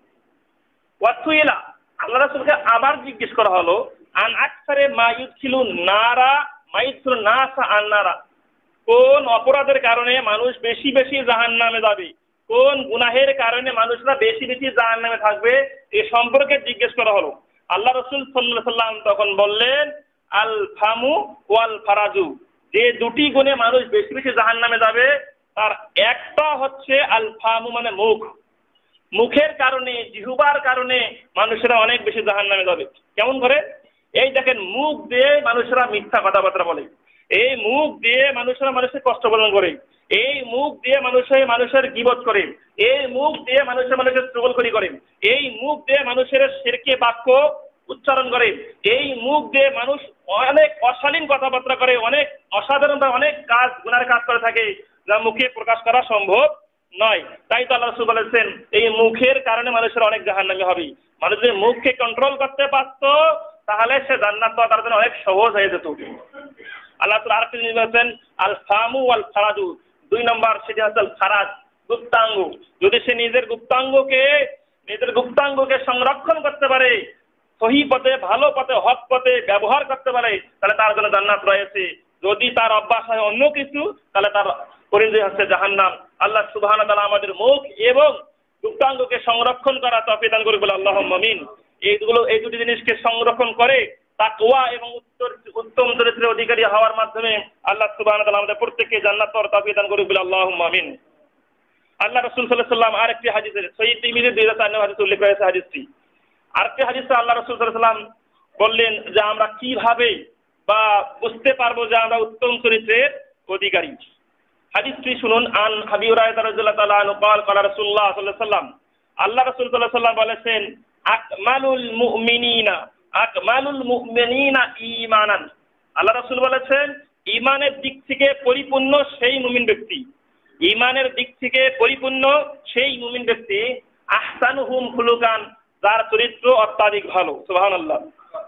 ওয়াসুইলা আল্লাহ রাসূলকে আবার জিজ্ঞেস করা হলো, আন আকসারে মায়ুদ ছিল নারা মায়ুদ ছিল নাসা আন্নারা কোন অপরাধের কারণে মানুষ বেশি বেশি জাহান নামে যাবে? কোন গুনাহের কারণে মানুষরা বেশি বেশি জাহান নামে থাকবে? এ সম্পর্কে জিজ্ঞেস করা হলো। আল্লাহ রসুল সাল্লাহ সাল্লাম তখন বললেন, আল ফামু ওয়াল ফারাজু। যে দুটি গুণে মানুষ বেশি বেশি জাহান নামে যাবে তার একটা হচ্ছে আল ফামু মানে মুখ। মুখের কারণে, জিহুবার কারণে মানুষেরা অনেক বেশি জাহান নামে যাবে। কেমন করে? এই দেখেন, মুখ দিয়ে মানুষেরা মিথ্যা কথাবার্তা বলে। এই মুখ দিয়ে মানুষেরা মানুষের কষ্ট প্রদান করে। এই মুখ দিয়ে মানুষের মানুষের গিবত করে। এই মুখ দিয়ে মানুষের মানুষের স্ট্রগল করি। করে এই মুখ দিয়ে মানুষের শেরকে বাক্য উচ্চারণ করে। এই মুখ দিয়ে মানুষ অনেক অশালীন কথাবার্তা করে, অনেক অসাধারণ অনেক কাজ, গুনার কাজ করে থাকে। যা মুখে প্রকাশ করা সম্ভব নয়। তাই তো আল্লাহ বলেছেন, এই মুখের কারণে মানুষের অনেক জাহান্নামি হবে। মানুষ যদি মুখকে কন্ট্রোল করতে পারত, তাহলে সে জান্নাত পাওয়া তার জন্য অনেক সহজ হয়ে যেত। আল্লাহ তালা আরেকটি জিনিস বলেছেন আল ফামু আল ফারাজু দুই নম্বর সেটি হচ্ছে ফারাজ, গুপ্তাঙ্গ। যদি সে নিজের গুপ্তাঙ্গকে নিজের গুপ্তাঙ্গকে সংরক্ষণ করতে পারে, সহি পথে, ভালো পথে, হক পথে ব্যবহার করতে পারে, তাহলে তার জন্য জান্নাত রয়েছে। যদি তার অভ্যাস হয় অন্য কিছু, তাহলে তার পরিণতি হচ্ছে জাহান্নাম। আল্লাহ সুবাহ তাআলা আমাদের মুখ এবং গুপ্তাঙ্গকে সংরক্ষণ করা তফিদান করে বলে আল্লাহ মমিন এইগুলো, এই দুটি জিনিসকে সংরক্ষণ করে তাকওয়া এবং উত্তর, উত্তম চরিত্রের অধিকারী হওয়ার মাধ্যমে আল্লাহ সুবাহ আমাদের প্রত্যেককে জান্নাত পাওয়ার তৌফিক দান করুক বলে আল্লাহ আমিন। আল্লাহ রাসূল আলাইহি সাল্লাম আরেকটি হাদিসে সহিহ তিরমিজির 2004 নম্বর হাদিসে উল্লেখ রয়েছে হাদিসটি। আরেকটি হাদিসে আল্লাহ রসুল সাল্লাম বললেন যে আমরা কীভাবে বা বুঝতে পারব যে আমরা উত্তম চরিত্রের অধিকারী? হাদিসটি শুনুন আন হাবি হুরায়রা রাদিয়াল্লাহু তাআলা আনহু قال قال رسول الله صلى الله عليه وسلم আল্লাহ রাসূল সাল্লাল্লাহু আলাইহি সাল্লাম বলেছেন আকমালুল মুমিনিনা আকমালুল মুমিনিনা ঈমানান আল্লাহ রাসূল বলেছেন ঈমানের দিক থেকে পরিপূর্ণ সেই মুমিন ব্যক্তি ঈমানের দিক থেকে পরিপূর্ণ সেই মুমিন ব্যক্তি আহসানুহুম খুলুকান যার চরিত্র অত্যাধিক ভালো সুবহানাল্লাহ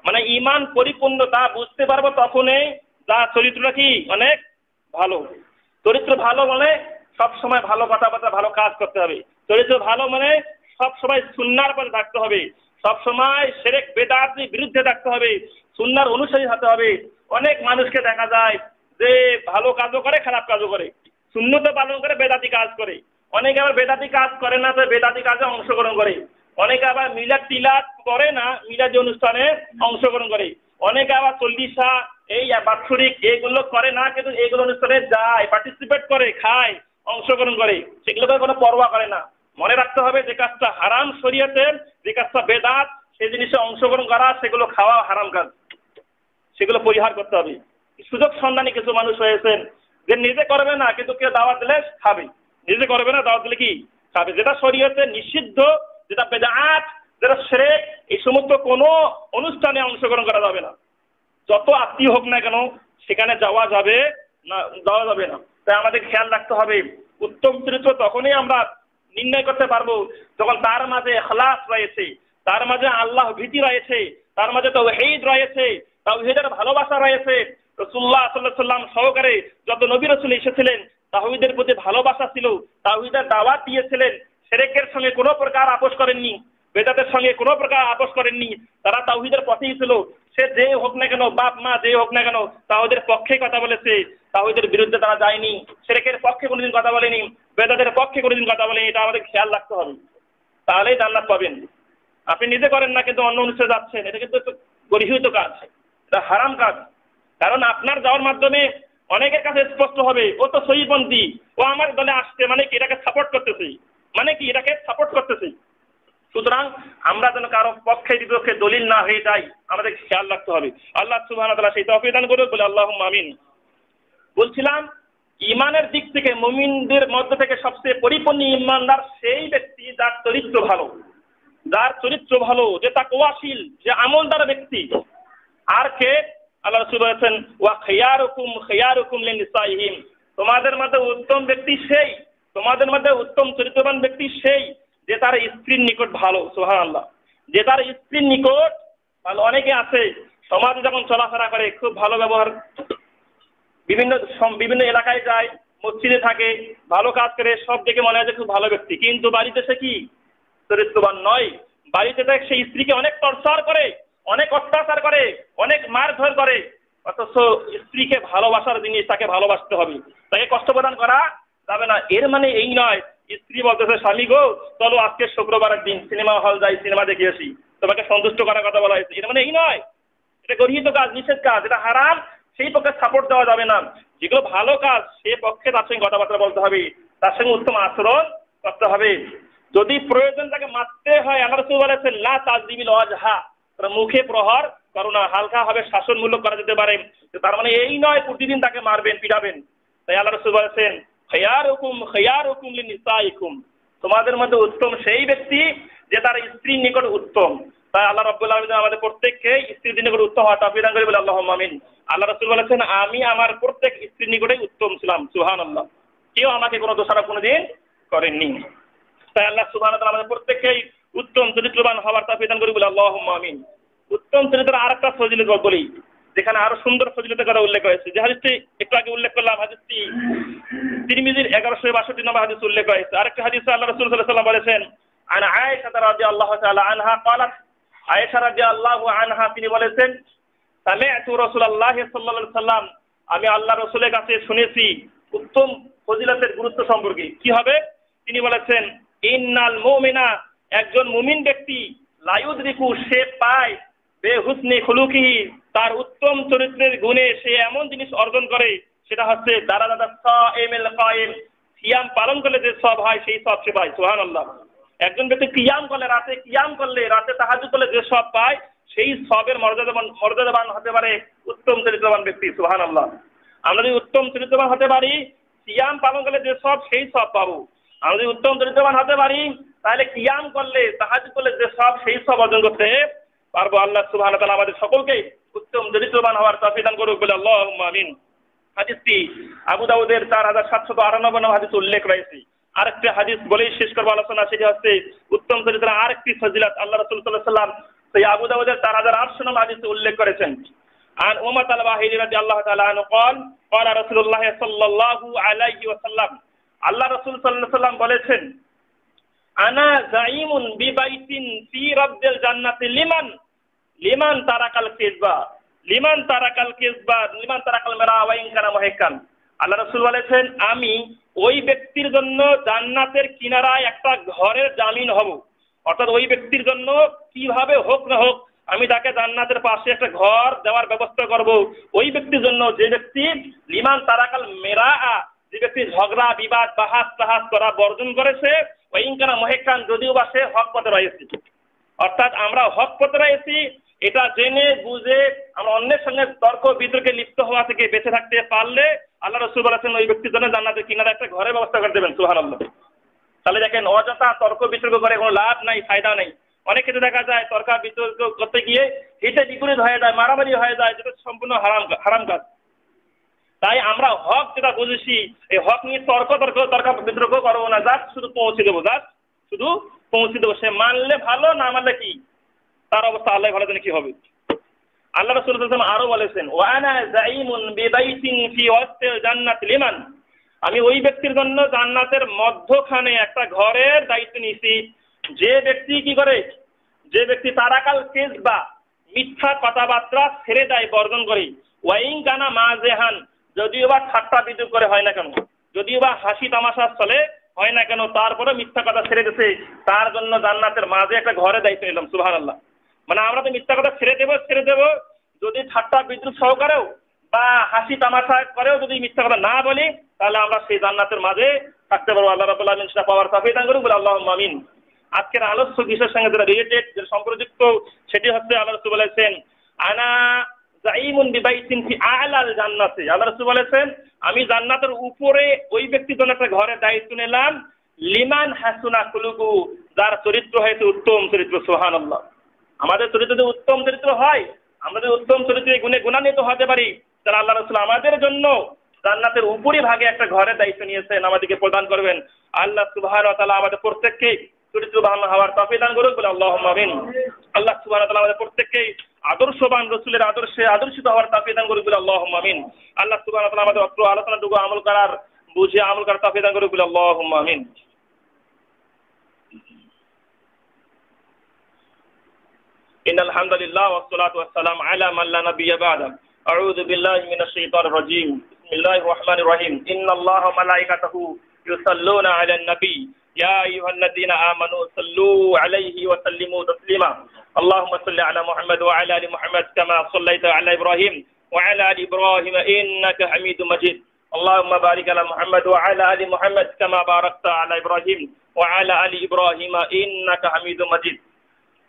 মানে ঈমান পরিপূর্ণ তা বুঝতে পারবো তখনই যার চরিত্রটা কি অনেক ভালো চরিত্র ভালো মানে সব সময় ভালো কথাবার্তা ভালো কাজ করতে হবে। চরিত্র ভালো মানে সব সময় সুন্নার পথে থাকতে হবে। সব সময় সেরেক বেদাতির বিরুদ্ধে থাকতে হবে। সুন্নার অনুসারী হতে হবে। অনেক মানুষকে দেখা যায় যে ভালো কাজও করে, খারাপ কাজও করে। শূন্যতে পালন করে, বেদাতি কাজ করে। অনেকে আবার বেদাতি কাজ করে না তো বেদাতি কাজে অংশগ্রহণ করে। অনেকে আবার মিলাদ টিলাদ করে না, মিলাদি অনুষ্ঠানে অংশগ্রহণ করে। অনেকে আবার চল্লিশা, এই বাৎসরিক এইগুলো করে না, কিন্তু এইগুলো অনুষ্ঠানে যায় পার্টিসিপেট করে, খায়, অংশগ্রহণ করে। সেগুলোকে কোনো পরোয়া করে না। মনে রাখতে হবে যে কাজটা হারাম শরীয়তে যে কাজটা বেদাত, সেই জিনিসে অংশগ্রহণ করা, সেগুলো খাওয়া হারাম কাজ। সেগুলো পরিহার করতে হবে। সুযোগ সন্ধানী কিছু মানুষ হয়েছেন যে নিজে করবে না, কিন্তু কেউ দাওয়াত দিলে খাবে। নিজে করবে না, দাওয়াত দিলে কি? খাবে। যেটা শরীয়তে নিষিদ্ধ, যেটা বেদাত যেটা শ্রেক এই সমস্ত কোনো অনুষ্ঠানে অংশগ্রহণ করা যাবে না। যত আত্মীয় হোক না কেন, সেখানে যাওয়া যাবে না, যাওয়া যাবে না। তাই আমাদের খেয়াল রাখতে হবে, উত্তম চরিত্র তখনই আমরা নির্ণয় করতে পারব যখন তার মাঝে এখলাস রয়েছে, তার মাঝে আল্লাহ ভীতি রয়েছে, তার মাঝে তৌহিদ রয়েছে, তাওহিদের ভালোবাসা রয়েছে। রসুল্লাহ সাল্লাহ সাল্লাম সহকারে যত নবী রসুল এসেছিলেন তাহিদের প্রতি ভালোবাসা ছিল তাহিদের দাওয়াত দিয়েছিলেন, সেরেকের সঙ্গে কোনো প্রকার আপোষ করেননি। বেদাতের সঙ্গে কোনো প্রকার আপোষ করেননি। তারা তাহিদের পথেই ছিল। সে যে হোক না কেন, বাপ, মা যে হোক না কেন তাহিদের পক্ষে কথা বলেছে। তাহিদের বিরুদ্ধে তারা যায়নি। সেরেকের পক্ষে কোনোদিন কথা বলেনি। বেদাতের পক্ষে কোনোদিন কথা বলেনি। এটা আমাদের খেয়াল রাখতে হবে। তাহলেই জান্নাত পাবেন। আপনি নিজে করেন না, কিন্তু অন্য অনুষ্ঠানে যাচ্ছেন। এটা কিন্তু গরিহিত কাজ। এটা হারাম কাজ। কারণ আপনার যাওয়ার মাধ্যমে অনেকের কাছে স্পষ্ট হবে, ও তো সহিপন্থী। ও আমার দলে আসছে। মানে কি? এটাকে সাপোর্ট করতেছে। মানে কি? এটাকে সাপোর্ট করতেছে। সুতরাং আমরা যেন কারও পক্ষে, বিপক্ষে দলিল না হয়ে যাই, আমাদের খেয়াল রাখতে হবে। আল্লাহ সুবাহ সেই তফিদান করবে বলে আল্লাহ মামিন বলছিলাম ইমানের দিক থেকে মুমিনদের মধ্য থেকে সবচেয়ে পরিপূর্ণ ইমানদার সেই ব্যক্তি যার চরিত্র ভালো। যার চরিত্র ভালো, যে তা কোয়াশীল, যে আমলদার ব্যক্তি। আর কে? আল্লাহ রসুল বলেছেন, ওয়া খেয়ার হুকুম খেয়ার হুকুম লিসাইহিম তোমাদের মধ্যে উত্তম ব্যক্তি সেই, তোমাদের মধ্যে উত্তম চরিত্রবান ব্যক্তি সেই। যে তার স্ত্রীর নিকট ভালো সোহান আল্লাহ যে তার স্ত্রীর নিকট ভালো অনেকে আছে, সমাজে যখন চলাফেরা করে, খুব ভালো ব্যবহার, বিভিন্ন বিভিন্ন এলাকায় যায়, মসজিদে থাকে, ভালো কাজ করে, সব দেখে মনে হয় যে খুব ভালো ব্যক্তি। কিন্তু বাড়িতে সে কি? চরিত্রবান নয়। বাড়িতে দেখ সে স্ত্রীকে অনেক টর্চার করে, অনেক অত্যাচার করে, অনেক মারধর করে। অথচ স্ত্রীকে ভালোবাসার জিনিস, তাকে ভালোবাসতে হবে। তাকে কষ্ট প্রদান করা যাবে না। এর মানে এই নয় স্ত্রী বলতেছে, স্বামী গো, চলো আজকে শুক্রবারের দিন সিনেমা হল যাই, সিনেমা দেখে আসি। তোমাকে সন্তুষ্ট করার কথা বলা হয়েছে। এর মানে এই নয়। এটা গর্হিত কাজ, নিষেধ কাজ, এটা হারাম। সেই পক্ষে সাপোর্ট দেওয়া যাবে না। যেগুলো ভালো কাজ, সে পক্ষে তার সঙ্গে কথাবার্তা বলতে হবে। তার সঙ্গে উত্তম আচরণ করতে হবে। যদি প্রয়োজন তাকে মারতে হয় আমার রসুল বলেছেন, লা তাজদিবিল ওয়াজহা। মুখে প্রহার করোনা হালকা ভাবে শাসনমূলক করা যেতে পারে। তার মানে এই নয়, প্রতিদিন তাকে মারবেন, পিটাবেন। তাই আল্লাহ রসুল বলেছেন খেয়ার হুকুম খেয়ার হুকুম নিসাইকুম তোমাদের মধ্যে উত্তম সেই ব্যক্তি যে তার স্ত্রীর নিকট উত্তম। তাই আল্লাহ রব্বুল আলমিন আমাদের প্রত্যেককে স্ত্রীর নিকট উত্তম হওয়া তাফিদান করে বলে আল্লাহ আমিন। আল্লাহ রসুল বলেছেন, আমি আমার প্রত্যেক স্ত্রীর নিকটেই উত্তম ছিলাম। সুহান আল্লাহ কেউ আমাকে কোনো দোষারা কোনোদিন করেননি। তাই আল্লাহ সুবহান আমাদের প্রত্যেককেই উত্তম চরিত্রবান হওয়ার তাফিদান করি বলে আল্লাহ আমিন। উত্তম চরিত্রের আরেকটা ফজিলত বলি যেখানে আরো সুন্দর ফজিলতের কথা উল্লেখ হয়েছে যে হাদিসটি একটু আগে উল্লেখ করলাম হাদিসটি তিরমিজির এগারোশো বাষট্টি নম্বর হাদিস উল্লেখ হয়েছে আরেকটা হাদিস আল্লাহ রসুল সাল্লাহ সাল্লাম বলেছেন عن عائشة رضي الله تعالى عنها قالت আয়েশা রাদিয়াল্লাহু আনহা তিনি বলেছেন সামি'তু রাসূলুল্লাহ সাল্লাল্লাহু আলাইহি সাল্লাম আমি আল্লাহ রসুলের কাছে শুনেছি উত্তম ফজিলতের গুরুত্ব সম্পর্কে কি হবে তিনি বলেছেন ইন্নাল মুমিনা একজন মুমিন ব্যক্তি লায়ুদ্রিকু সে পায় বেহুসনি খুলুকি, তার উত্তম চরিত্রের গুণে সে এমন জিনিস অর্জন করে, সেটা হচ্ছে দাদা দাদা সাইমেল কায়েম। সিয়াম পালন করলে যে সব হয়, সেই সব সে পায় সোহান আল্লাহ একজন ব্যক্তি কিয়াম করলে, রাতে কিয়াম করলে, রাতে তাহাজুদ করলে যে সব পায়, সেই সবের মর্যাদাবান মর্যাদাবান হতে পারে উত্তম চরিত্রবান ব্যক্তি সোহান আল্লাহ আমরা যদি উত্তম চরিত্রবান হতে পারি, সিয়াম পালন করলে যে সব, সেই সব পাবো। আমরা যদি উত্তম চরিত্রবান হতে পারি, তাহলে কিয়াম করলে তাহাজ করলে যে সব, সেই সব অর্জন করতে পারবো আল্লাহ সুবহানাহু ওয়া তাআলা আমাদের সকলকে উত্তম চরিত্রবান হওয়ার তৌফিক দান করুক বলে আল্লাহুম্মা আমিন হাদিসটি আবু দাউদের চার হাজার সাতশত আটানব্বই নম্বর হাদিস উল্লেখ রয়েছে আরেকটি হাদিস বলেই শেষ করবো আলোচনা সেটি হচ্ছে উত্তম চরিত্র আরেকটি ফজিলাত আল্লাহ রসুল সাল্লাহ সাল্লাম সেই আবু দাউদের চার হাজার আটশো নম্বর হাদিসে উল্লেখ করেছেন عن أمة الباهلي رضي الله تعالى عنه قال قال رسول الله صلى الله عليه وسلم আল্লাহ রসুল সাল্লাহ সাল্লাম বলেছেন আনা জাইমুন বিবাইতিন ফি রব্বিল জান্নাতি লিমান লিমান তারাকাল কিসবা, লিমান তারাকাল কিসবা, লিমান তারাকাল মেরা ওয়াইন কানা মুহিকান আল্লাহ রসুল বলেছেন, আমি ওই ব্যক্তির জন্য জান্নাতের কিনারায় একটা ঘরের জামিন হব। অর্থাৎ ওই ব্যক্তির জন্য কীভাবে হোক না হোক, আমি তাকে জান্নাতের পাশে একটা ঘর দেওয়ার ব্যবস্থা করব। ওই ব্যক্তির জন্য যে ব্যক্তি লিমান তারাকাল মেরা যে ব্যক্তি ঝগড়া, বিবাদ, বাহাস, তাহাস করা বর্জন করেছে ওইখানা মহেকান যদিও বা সে হক পথে রয়েছে। অর্থাৎ আমরা হক পথে রয়েছি এটা জেনে, বুঝে আমরা অন্যের সঙ্গে তর্ক, বিতর্কে লিপ্ত হওয়া থেকে বেঁচে থাকতে পারলে আল্লাহ রসুল বলেছেন, ওই ব্যক্তির জন্য জান্নাতের কিনারে একটা ঘরের ব্যবস্থা করে দেবেন সুহান তাহলে দেখেন, অযথা তর্ক, বিতর্ক করে কোনো লাভ নাই, ফায়দা নেই। অনেক ক্ষেত্রে দেখা যায়, তর্ক, বিতর্ক করতে গিয়ে হিতে বিপরীত হয়ে যায়, মারামারি হয়ে যায়, যেটা সম্পূর্ণ হারাম হারাম কাজ। তাই আমরা হক যেটা বুঝেছি, এই হক নিয়ে তর্ক তর্ক তর্ক, বিতর্ক করব না যাক শুধু পৌঁছে দেবো যাক শুধু পৌঁছে দেবো। সে মানলে ভালো, না মানলে কি? তার অবস্থা আল্লাহ ভালো জানে কি হবে। আল্লাহ রসুল আরও বলেছেন ওয়ানা জাইমুন বিবাইতিন ফি ওয়াসতিল জান্নাত লিমান? আমি ওই ব্যক্তির জন্য জান্নাতের মধ্যখানে একটা ঘরের দায়িত্ব নিয়েছি। যে ব্যক্তি কি করে? যে ব্যক্তি তারাকাল কেস বা মিথ্যা কথাবার্তা ছেড়ে দেয়, বর্জন করে। ওয়াইং কানা মা জেহান যদিও বা ঠাট্টা বিদ্রুপ করে, হয় না কেন? যদিও বা হাসি তামাশা চলে, হয় না কেন? তারপরে মিথ্যা কথা ছেড়ে দিছে। তার জন্য জান্নাতের মাঝে একটা ঘরে দায়িত্ব নিলাম সুভান আল্লাহ মানে আমরা তো মিথ্যা কথা ছেড়ে দেবো ছেড়ে দেবো। যদি ঠাট্টা বিদ্রুপ সহকারেও বা হাসি তামাশা করেও যদি মিথ্যা কথা না বলি, তাহলে আমরা সেই জান্নাতের মাঝে থাকতে পারব। আল্লাহ রাবুল আমিন সেটা পাওয়ার তাফিক দান করুক বলে আল্লাহ আমিন। আজকের আলোচ্য বিষয়ের সঙ্গে যেটা রিলেটেড যে সম্পর্কযুক্ত, সেটি হচ্ছে আল্লাহ রসুল বলেছেন, আনা জাইমুন বিবাইতিন ফি আলাল জান্নাতে। আল্লাহ বলেছেন, আমি জান্নাতের উপরে ওই ব্যক্তির জন্য একটা ঘরের দায়িত্ব নিলাম। লিমান হাসুনা কুলুকু যার চরিত্র হয়েছে উত্তম চরিত্র সোহান আল্লাহ আমাদের চরিত্র যদি উত্তম চরিত্র হয়, আমরা যদি উত্তম চরিত্রে গুণে গুণান্বিত হতে পারি, তাহলে আল্লাহ রসুল আমাদের জন্য জান্নাতের উপরই ভাগে একটা ঘরের দায়িত্ব নিয়েছেন, আমাদেরকে প্রদান করবেন। আল্লাহ তাআলা আমাদের প্রত্যেককে চরিত্রবান হওয়ার তফে দান করুক বলে আল্লাহ আমিন। আল্লাহ তাআলা আমাদের প্রত্যেককে আদর্শবান রসুলের আদর্শে আদর্শিত হওয়ার তফে দান করুক বলে আল্লাহ আমিন। আল্লাহ তাআলা আমাদের অত্র আলোচনাটুকু আমল করার, বুঝে আমল করার তফে দান করুক বলে আল্লাহ আমিন। إن الحمد لله والصلاة والسلام على من لا نبي بعده. أعوذ بالله من الشيطان الرجيم. بسم الله الرحمن الرحيم. إن الله وملائكته يصلون على النبي. يا أيها الذين آمنوا صلوا عليه وسلموا تسليما. اللهم صل على محمد وعلى آل محمد كما صليت على إبراهيم وعلى آل إبراهيم إنك حميد مجيد. اللهم بارك على محمد وعلى آل محمد كما باركت على إبراهيم وعلى آل إبراهيم إنك حميد مجيد.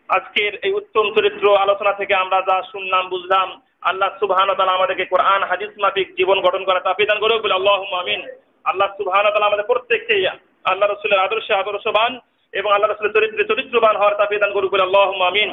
আজকের এই উত্তম চরিত্র আলোচনা থেকে আমরা যা শুনলাম, বুঝলাম, আল্লাহ সুবহান আমাদেরকে কোরআন, হাদিস, মাফিক জীবন গঠন করা তাফিদান করুক, বলে আল্লাহ আমিন। আল্লাহ সুবহান আমাদের প্রত্যেককে আল্লাহ রসুলের আদর্শে আদর্শবান এবং আল্লাহ রসুলের চরিত্রে চরিত্রবান হওয়ার তাফিদান করুক, বলে আল্লাহ আমিন।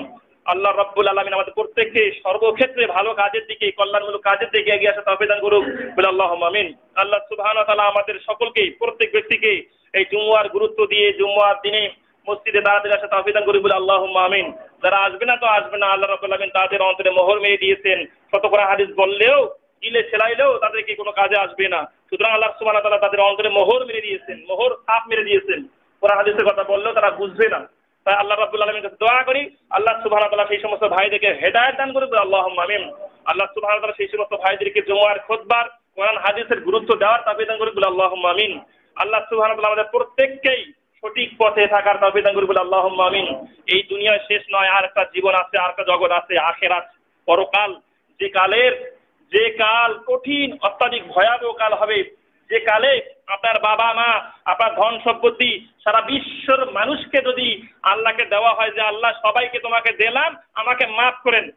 আল্লাহ রব্বুল আলমিন আমাদের প্রত্যেককে সর্বক্ষেত্রে ভালো কাজের দিকে, কল্যাণমূলক কাজের দিকে এগিয়ে আসা তাফিদান করুক, বলে আল্লাহ আমিন। আল্লাহ সুবহান আমাদের সকলকে প্রত্যেক ব্যক্তিকে এই জুমুয়ার গুরুত্ব দিয়ে জুমুয়ার দিনে মসজিদে তাড়াতাড়ি আসা তাফিদান করি বলে আল্লাহ আমিন। যারা আসবে না তো আসবে না, আল্লাহ রব্বুল আমিন তাদের অন্তরে মোহর মেরে দিয়েছেন। কত করে হাদিস বললেও গিলে ছেলাইলেও তাদেরকে কোনো কাজে আসবে না। সুতরাং আল্লাহ সুবহান তাআলা তাদের অন্তরে মোহর মেরে দিয়েছেন, মোহর সাপ মেরে দিয়েছেন। কোরআন হাদিসের কথা বললেও তারা বুঝবে না। তাই আল্লাহ রাব্বুল আলামিনের কাছে দোয়া করি, আল্লাহ সুবহানাহু ওয়া তাআলা সেই সমস্ত ভাইদেরকে হেদায়েত দান করে আল্লাহ আমিন। আল্লাহ সুবহানাহু ওয়া তাআলা সেই সমস্ত ভাইদেরকে জুমার খুতবার কোরআন হাদিসের গুরুত্ব দেওয়ার তাওফিক করে আল্লাহুম্মা আমিন। আল্লাহ তাআলা আমাদের প্রত্যেককেই সঠিক পথে থাকার দান করুন আল্লাহুম্মা আমিন। এই দুনিয়ায় শেষ নয়, আর একটা জীবন আছে, আর একটা জগৎ আছে, আখেরাত। পরকাল, যে কালের, যে কাল কঠিন, অত্যাধিক ভয়াবহ কাল হবে। যে কালে আপনার বাবা মা, আপনার ধন সম্পত্তি সারা বিশ্বর মানুষকে যদি আল্লাহকে দেওয়া হয় যে, আল্লাহ সবাইকে তোমাকে দিলাম, আমাকে মাফ করেন।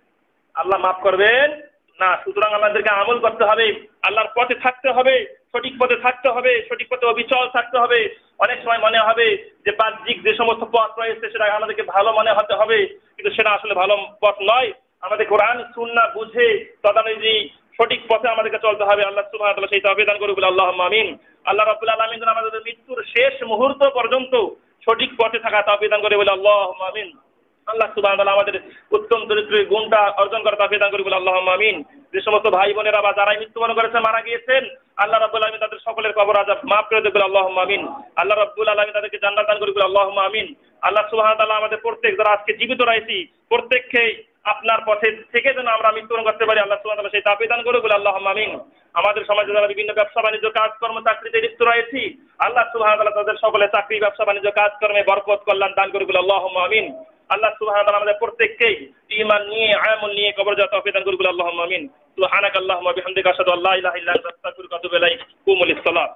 আল্লাহ মাফ করবেন। না, সুতরাং আমাদেরকে আমল করতে হবে, আল্লাহর পথে থাকতে হবে, সঠিক পথে থাকতে হবে, সঠিক পথে অবিচল থাকতে হবে। অনেক সময় মনে হবে যে বাহ্যিক যে সমস্ত পথ রয়েছে, সেটা আমাদেরকে ভালো মনে হতে হবে, কিন্তু সেটা আসলে ভালো পথ নয়। আমাদের কোরআন, সুন্না বুঝে তদানুযায়ী সঠিক পথে আমাদেরকে চলতে হবে। আল্লাহ তাআলা সেই দান করুক বলে আল্লাহ আমিন। আল্লাহ রাব্বুল আলামিন আমাদের মৃত্যুর শেষ মুহূর্ত পর্যন্ত সঠিক পথে থাকা তৌফিক দান করে বলে আল্লাহ আমিন। আল্লাহ তাআলা আমাদের উত্তম চরিত্রের গুণটা অর্জন করা তৌফিক দান করে বলে আল্লাহ আমিন। যে সমস্ত ভাই বোনেরা বা যারাই মৃত্যুবরণ করেছেন, মারা গিয়েছেন, আল্লাহ রাব্বুল আলামিন তাদের সকলের কবর আযাব মাফ করে দেবে আল্লাহ আমিন। আল্লাহ রাব্বুল আলামিন তাদেরকে জান্নাত দান করে বলে আল্লাহ আমিন। আল্লাহ ওয়া তাআলা আমাদের প্রত্যেক, যারা আজকে জীবিত রয়েছি প্রত্যেককে আপনার পথে থেকে যেন আমরা মৃত্যুবরণ করতে পারি, আল্লাহ তাআলা সেই তাওফিক দান করে বলে আল্লাহ আমিন। আমাদের সমাজে যারা বিভিন্ন ব্যবসা বাণিজ্য কাজকর্ম, চাকরিতে লিপ্ত রয়েছি, আল্লাহ ওয়া তাদের সকলে চাকরি, ব্যবসা, বাণিজ্য, কাজকর্মে বরকত, কল্যাণ দান করে বলে আল্লাহ আমিন। আল্লাহ সুবহান আমাদের প্রত্যেককেই ঈমান নিয়ে, আমল নিয়ে কবর যা তৌফিক দান করে বলে আল্লাহ আমিন। সুবহানাক আল্লাহুম্মা বিহামদিকা আশহাদু আল্লা ইলাহা ইল্লা আনতা আস্তাগফিরুকা ওয়া আতুবু ইলাইক। কুমুল সালাত।